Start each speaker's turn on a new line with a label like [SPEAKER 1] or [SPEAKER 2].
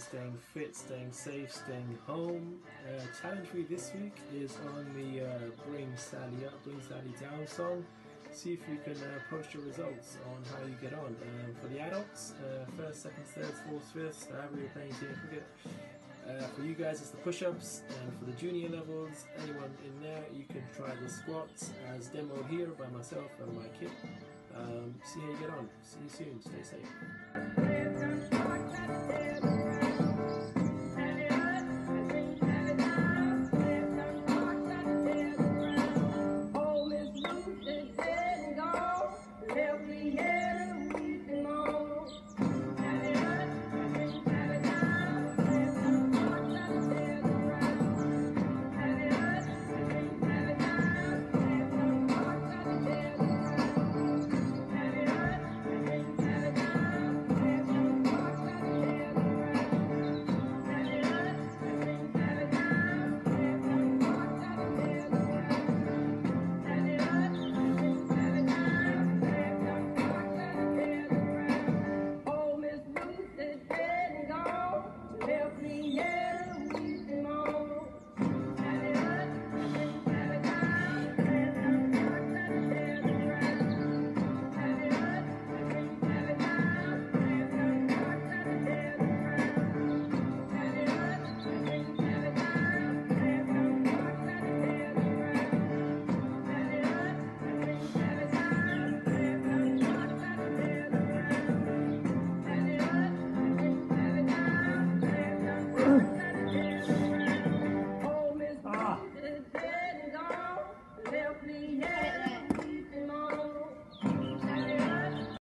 [SPEAKER 1] Staying fit, staying safe, staying home. Uh, challenge for you this week is on the uh, Bring Sally Up, Bring Sally Down song. See if you can uh, post your results on how you get on. Um, for the adults, uh, first, second, third, fourth, fifth, however you're playing team cricket. Uh, for you guys, it's the push-ups, and for the junior levels, anyone in there, you can try the squats as demoed here by myself and my kid. Um, see how you get on. See you soon. Stay safe.